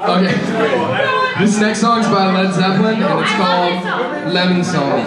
Okay. This next song is by Led Zeppelin and it's called Lemon Song.